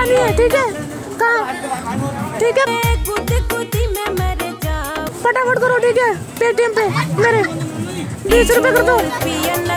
मुझे है, ठीक है? कहाँ? ठीक है? फटाफट करो, ठीक है? पेटीएम पे, मेरे। बीस रुपए कर दो। हाँ